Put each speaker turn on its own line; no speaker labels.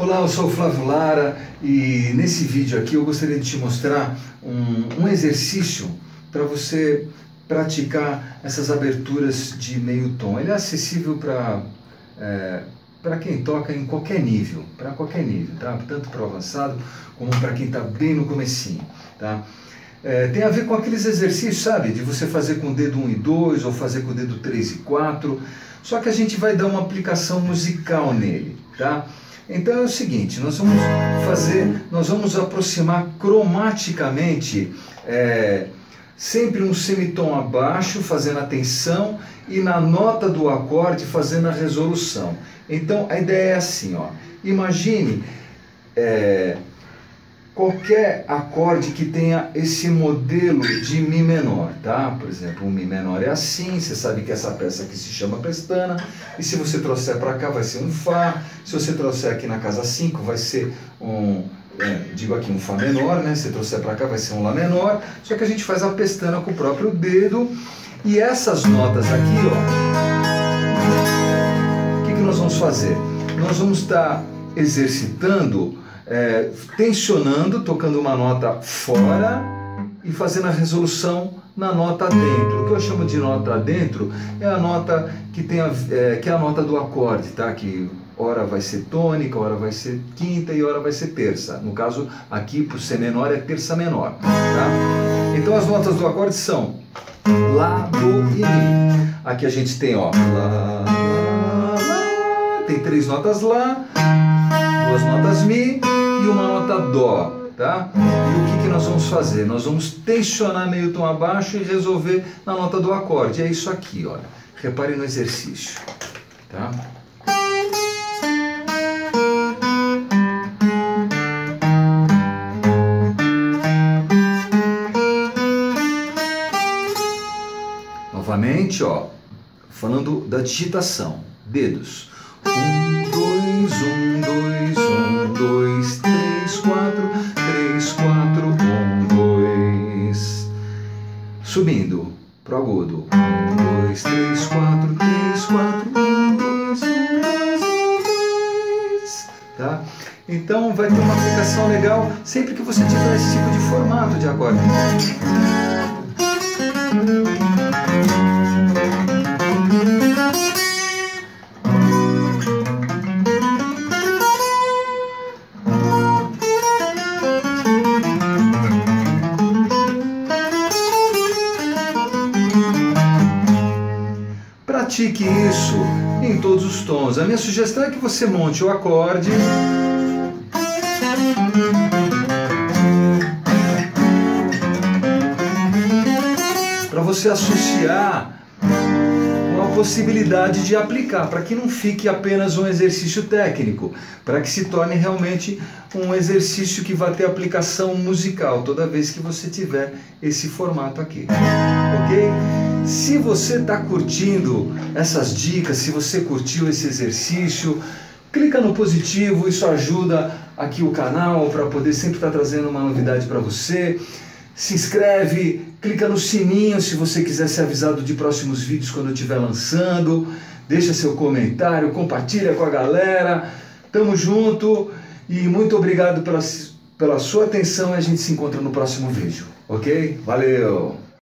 Olá, eu sou o Flávio Lara e nesse vídeo aqui eu gostaria de te mostrar um, um exercício para você praticar essas aberturas de meio tom. Ele é acessível para é, para quem toca em qualquer nível, para qualquer nível, tá? tanto para o avançado como para quem está bem no comecinho. Tá? É, tem a ver com aqueles exercícios, sabe, de você fazer com o dedo 1 e 2 ou fazer com o dedo 3 e 4, só que a gente vai dar uma aplicação musical nele, tá? Então é o seguinte, nós vamos fazer, nós vamos aproximar cromaticamente é, sempre um semitom abaixo, fazendo a tensão, e na nota do acorde fazendo a resolução. Então a ideia é assim, ó. Imagine é, qualquer acorde que tenha esse modelo de Mi menor, tá? Por exemplo, um Mi menor é assim, você sabe que essa peça aqui se chama pestana, e se você trouxer para cá vai ser um Fá, se você trouxer aqui na casa 5 vai ser um, é, digo aqui um Fá menor, né? Se trouxer para cá vai ser um Lá menor, só que a gente faz a pestana com o próprio dedo, e essas notas aqui, ó, o que, que nós vamos fazer? Nós vamos estar exercitando é, tensionando, tocando uma nota fora e fazendo a resolução na nota dentro. O que eu chamo de nota dentro é a nota que tem a, é, que é a nota do acorde, tá? Que hora vai ser tônica, hora vai ser quinta e hora vai ser terça. No caso aqui por ser menor é terça menor, tá? Então as notas do acorde são lá, do e mi. Aqui a gente tem ó lá, lá, lá, tem três notas lá, duas notas mi e uma nota Dó. Tá? E o que, que nós vamos fazer? Nós vamos tensionar meio tom abaixo e resolver na nota do acorde. É isso aqui, olha. Repare no exercício. Tá? Novamente, ó, falando da digitação. Dedos. Um, dois, um, dois, um, quatro, três, quatro, um, dois. Subindo pro agudo. Um, dois, três, quatro, três, quatro, um, dois, um, dois, um, dois. Tá? Então vai ter uma aplicação legal sempre que você tiver esse tipo de formato de acorde. Pratique isso em todos os tons. A minha sugestão é que você monte o acorde. Para você associar com a possibilidade de aplicar, para que não fique apenas um exercício técnico, para que se torne realmente um exercício que vai ter aplicação musical toda vez que você tiver esse formato aqui. Ok? Você está curtindo essas dicas, se você curtiu esse exercício, clica no positivo, isso ajuda aqui o canal para poder sempre estar tá trazendo uma novidade para você. Se inscreve, clica no sininho se você quiser ser avisado de próximos vídeos quando eu estiver lançando. Deixa seu comentário, compartilha com a galera. Tamo junto e muito obrigado pela, pela sua atenção a gente se encontra no próximo vídeo, ok? Valeu!